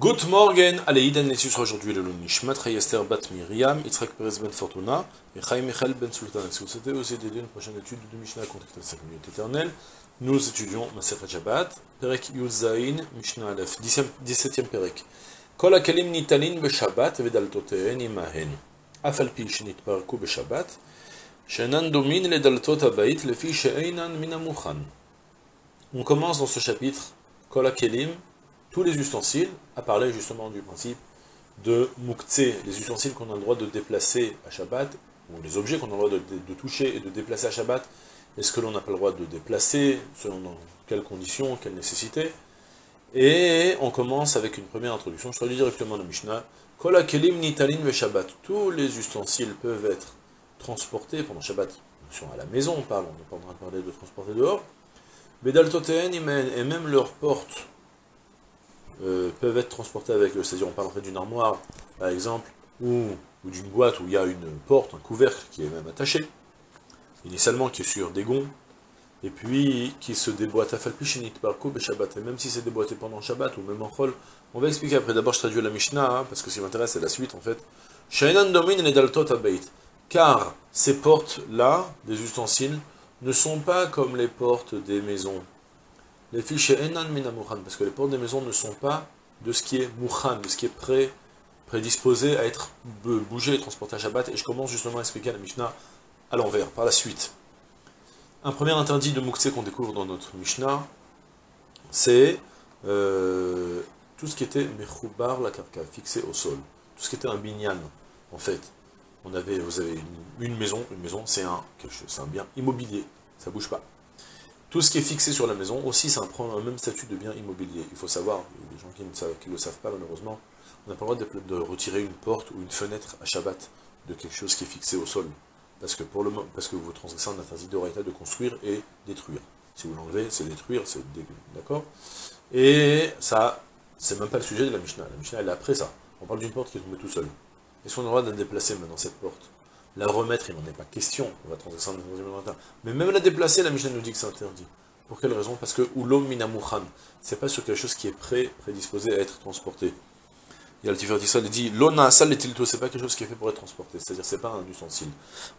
Good morning, allez, Iden aujourd'hui le Lonish, Matre Yester Bat Miriam, Yitzhak Perez Ben Fortuna, et Chaim Michel Ben Sultan. Si vous souhaitez aussi d'aider une prochaine étude de Mishnah contactez sa communauté éternelle, nous étudions Maseret Shabbat, Perek Yuzain, Mishnah Aleph, 17e Perek. Kol Akalim Nitalin Beshabbat, Vedaltoteen Imahen. Afalpi Shinitparku Beshabbat, Shenan Domin le Daltot Abait, le Fiche Einan Minamouchan. On commence dans ce chapitre, Kol Akalim tous les ustensiles, à parler justement du principe de Muktse, les ustensiles qu'on a le droit de déplacer à Shabbat, ou les objets qu'on a le droit de, toucher et de déplacer à Shabbat, est-ce que l'on n'a pas le droit de déplacer, selon quelles conditions, quelles nécessités. Et on commence avec une première introduction, je traduis directement le Mishnah, Kol kelim nitalin ve Shabbat, tous les ustensiles peuvent être transportés pendant Shabbat, à la maison on parle, on n'est pas en train de parler de transporter dehors, Bedal et même leurs portes, euh, peuvent être transportés avec eux. C'est-à-dire, on parle en fait d'une armoire, par exemple, ou, d'une boîte où il y a une porte, un couvercle qui est même attaché, initialement qui est sur des gonds, et puis qui se déboîte à Falpichinit par et Shabbat. Et même si c'est déboîté pendant Shabbat ou même en Chol, on va expliquer après. D'abord, je traduis la Mishnah, hein, parce que ce qui m'intéresse, c'est la suite en fait. Shainan domine les daltot Car ces portes-là, des ustensiles, ne sont pas comme les portes des maisons les fichiers Enan Minamukhan, parce que les portes des maisons ne sont pas de ce qui est Mukhan, de ce qui est prédisposé à être bougé et transporté à Shabbat, et je commence justement à expliquer la Mishnah à l'envers, par la suite. Un premier interdit de Mouktsé qu'on découvre dans notre Mishnah, c'est euh, tout ce qui était Mechoubar la karka, fixé au sol. Tout ce qui était un binyan, en fait. On avait, vous avez une, maison, une maison c'est un, un bien immobilier, ça bouge pas. Tout ce qui est fixé sur la maison, aussi, ça prend un même statut de bien immobilier. Il faut savoir, les gens qui ne, le savent pas malheureusement, on n'a pas le droit de, retirer une porte ou une fenêtre à Shabbat de quelque chose qui est fixé au sol. Parce que, pour vous transgressez un interdit d'Oraïta de construire et détruire. Si vous l'enlevez, c'est détruire, c'est d'accord? Et ça, c'est même pas le sujet de la Mishnah. La Mishnah, elle est après ça. On parle d'une porte qui est tombée tout seul. Est-ce qu'on a droit de déplacer maintenant cette porte? La remettre, il n'en est pas question, on va transgresser Mais même la déplacer, la Mishnah nous dit que c'est interdit. Pour quelle raison? Parce que Ulom Minamukhan, c'est pas sur quelque chose qui est prêt, prédisposé à être transporté. Il y a le Tifer il dit Lona Sal c'est pas quelque chose qui est fait pour être transporté, c'est-à-dire c'est pas un ustensile.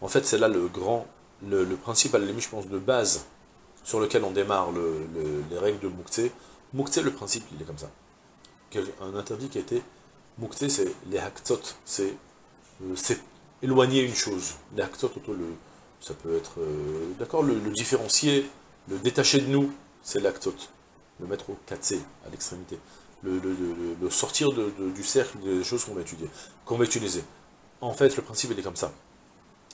En fait, c'est là le grand, le, le principal, je pense, de base sur lequel on démarre les règles de Mouktsé. Mouktsé, le principe, il est comme ça. Un interdit qui a été c'est les Haktot, c'est euh, éloigner une chose. ça peut être, euh, d'accord, le, différencier, le détacher de nous, c'est l'actot. Le mettre au 4C, à l'extrémité. Le, sortir du cercle des choses qu'on va étudier, qu'on va utiliser. En fait, le principe, il est comme ça.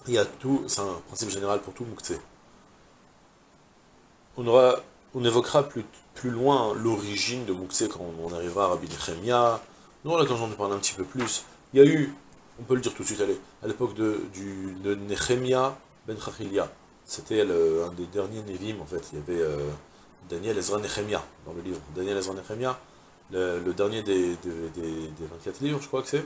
Il y a tout, c'est un principe général pour tout Mouktsé. On, évoquera plus, plus loin l'origine de Mouktsé quand on arrivera à Rabbi Nechemia. Nous, là, quand j'en parle un petit peu plus, il y a eu on peut le dire tout de suite, allez, à l'époque de, du, ben Chachilia. C'était un des derniers Nevim, en fait. Il y avait euh, Daniel Ezra Nehemia dans le livre. Daniel Ezra Nehemia, le, dernier des, des, 24 livres, je crois que c'est.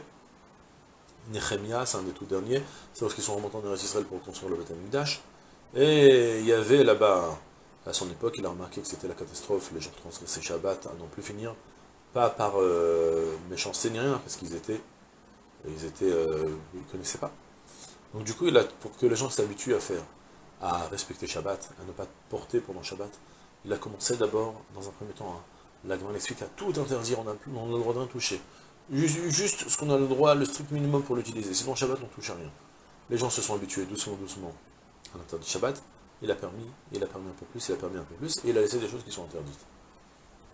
Nehemia, c'est un des tout derniers. C'est lorsqu'ils sont remontés en Israël pour construire le Beth Amikdash. Et il y avait là-bas, à son époque, il a remarqué que c'était la catastrophe. Les gens transgressaient Shabbat à n'en plus finir. Pas par euh, méchanceté ni rien, parce qu'ils étaient ils étaient, euh, ils connaissaient pas. Donc du coup, pour que les gens s'habituent à faire, à respecter Shabbat, à ne pas porter pendant Shabbat, il a commencé d'abord, dans un premier temps, à, la grande explique à tout interdire, on a, on a le droit d'un toucher. Juste, ce qu'on a le droit, le strict minimum pour l'utiliser. Sinon, Shabbat, on touche à rien. Les gens se sont habitués doucement, doucement à l'interdit Shabbat. Il a permis, il a permis un peu plus, il a permis un peu plus, et il a laissé des choses qui sont interdites.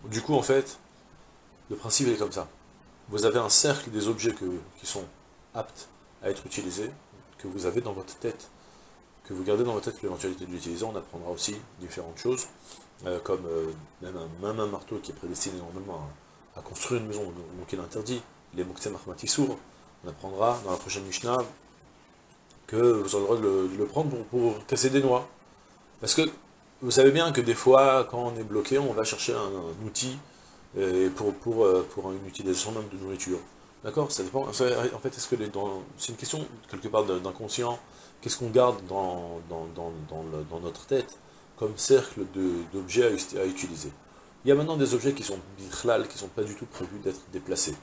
Du coup, en fait, le principe est comme ça vous avez un cercle des objets qui sont aptes à être utilisés, que vous avez dans votre tête, que vous gardez dans votre tête l'éventualité de l'utiliser, on apprendra aussi différentes choses, euh, comme euh, même, un, marteau qui est prédestiné normalement à, construire une maison, donc il est interdit, les Mouktsem Ahmatissour, on apprendra dans la prochaine Mishnah que vous aurez le droit de le, prendre pour, casser des noix. Parce que vous savez bien que des fois, quand on est bloqué, on va chercher un outil et pour, pour, euh, pour une utilisation même de nourriture. D'accord Ça dépend. En fait, est-ce que c'est une question quelque part d'inconscient Qu'est-ce qu'on garde dans, dans, dans, dans, notre tête comme cercle d'objets à, utiliser? Il y a maintenant des objets qui sont bichlal, qui ne sont pas du tout prévus d'être déplacés.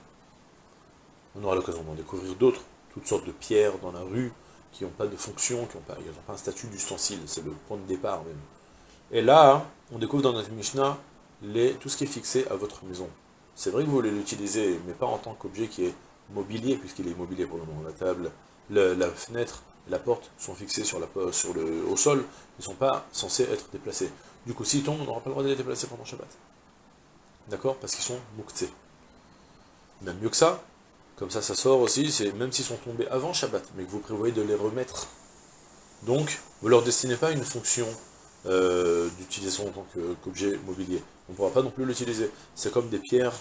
On aura l'occasion d'en découvrir d'autres, toutes sortes de pierres dans la rue, qui n'ont pas de fonction, qui n'ont pas, pas un statut d'ustensile, c'est le point de départ même. Et là, on découvre dans notre Mishnah tout ce qui est fixé à votre maison. C'est vrai que vous voulez l'utiliser, mais pas en tant qu'objet qui est mobilier, puisqu'il est immobilier pour le moment. La table, la fenêtre, la porte sont fixés sur sur le, au sol, ils ne sont pas censés être déplacés. Du coup, s'ils tombent, on n'aura pas le droit de les déplacer pendant Shabbat. D'accord? Parce qu'ils sont mouktsés. Même mieux que ça, comme ça, ça sort aussi, c'est même s'ils sont tombés avant Shabbat, mais que vous prévoyez de les remettre. Donc, vous leur destinez pas une fonction euh, d'utilisation en tant qu'objet mobilier. On ne pourra pas non plus l'utiliser. C'est comme des pierres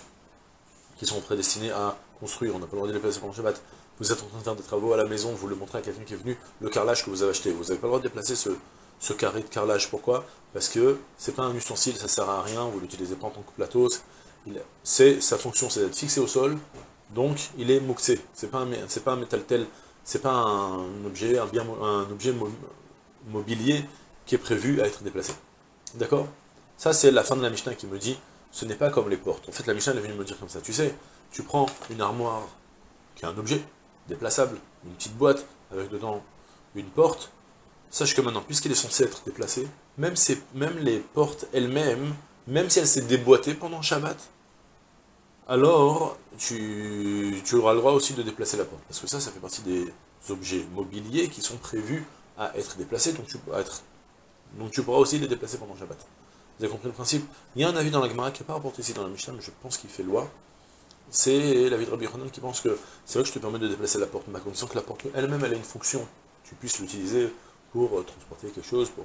qui sont prédestinées à construire. On n'a pas le droit de les déplacer pendant Shabbat vous êtes en train de faire des travaux à la maison, vous le montrez à quelqu'un qui est venu, le carrelage que vous avez acheté. Vous n'avez pas le droit de déplacer ce, carré de carrelage. Pourquoi? Parce que c'est pas un ustensile, ça sert à rien, vous l'utilisez pas en tant que plateau. C'est sa fonction, c'est d'être fixé au sol, donc il est mouxé. C'est pas pas un métal tel, c'est pas un objet, un, bien, un objet mobilier qui est prévu à être déplacé. D'accord? Ça c'est la fin de la Mishnah qui me dit, ce n'est pas comme les portes. En fait la Mishnah est venue me dire comme ça. Tu sais, tu prends une armoire qui est un objet, déplaçable, une petite boîte avec dedans une porte, sache que maintenant, puisqu'il est censé être déplacé, même, même les portes elles-mêmes, même si elles s'est déboîtées pendant Shabbat, alors tu, auras le droit aussi de déplacer la porte. Parce que ça, ça fait partie des objets mobiliers qui sont prévus à être déplacés, donc tu, pourras être, donc tu pourras aussi les déplacer pendant Shabbat. Vous avez compris le principe? Il y a un avis dans la Gemara qui n'est pas rapporté ici dans la Mishnah, mais je pense qu'il fait loi, c'est la vie de Rabbi Yochanan qui pense que c'est vrai que je te permets de déplacer la porte, mais à condition que la porte elle-même elle a une fonction. Tu puisses l'utiliser pour euh, transporter quelque chose, pour.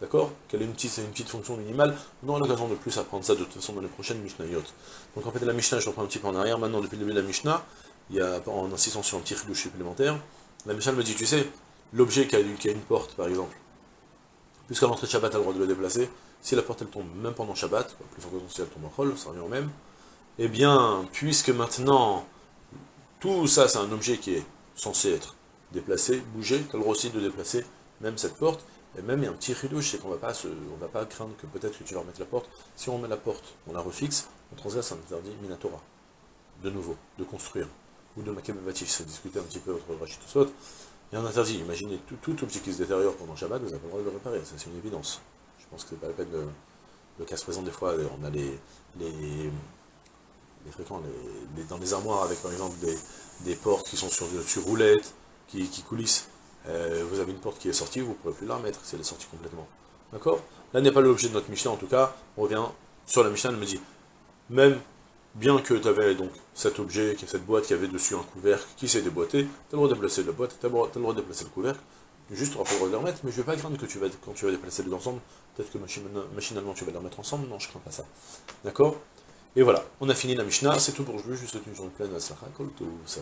D'accord? Qu'elle ait une petite, une petite fonction minimale. On aura l'occasion de plus apprendre ça de toute façon dans les prochaines Mishnayot. Donc en fait, la Mishnah, je reprends un petit peu en arrière. Maintenant, depuis le début de la Mishnah, il y a, en insistant sur un petit ridouche supplémentaire, la Mishnah me dit, tu sais, l'objet qui a, qui a une porte, par exemple, puisqu'à l'entrée de Shabbat, as le droit de le déplacer, si la porte elle tombe même pendant Shabbat, plus fort si elle tombe en rôle, ça revient au même, eh bien, puisque maintenant, tout ça, c'est un objet qui est censé être déplacé, bougé, tu as le droit aussi de déplacer même cette porte, et même il y a un petit rideau, c'est qu'on on va pas craindre que peut-être que tu vas remettre la porte. Si on met la porte, on la refixe, on transgresse un interdit Minatora, de nouveau, de construire, ou de Makemevati, c'est discuter un petit peu entre Rachid a un interdit, imaginez tout, tout objet qui se détériore pendant Shabbat, vous avez pas le droit de le réparer, ça c'est une évidence. Je pense que c'est pas la peine de... Le cas se des fois, on a les, fréquents, dans les armoires avec par exemple des, portes qui sont sur, sur roulettes, qui, coulissent, euh, vous avez une porte qui est sortie, vous ne pourrez plus la remettre. Si elle est sortie complètement. D'accord? Là n'est pas l'objet de notre Michelin en tout cas, on revient sur la Michelin, elle me dit, même bien que tu avais donc cet objet, cette boîte qui avait dessus un couvercle qui s'est déboîté, tu as le droit de déplacer la boîte, tu as, le droit de déplacer le couvercle, juste tu n'auras pas le remettre, mais je ne vais pas craindre que tu vas, quand tu vas déplacer les deux ensemble, peut-être que machinalement tu vas les remettre ensemble, non je crains pas ça. D'accord? Et voilà, on a fini la Mishnah, c'est tout pour aujourd'hui, je vous souhaite une journée pleine, à Kol tout, ça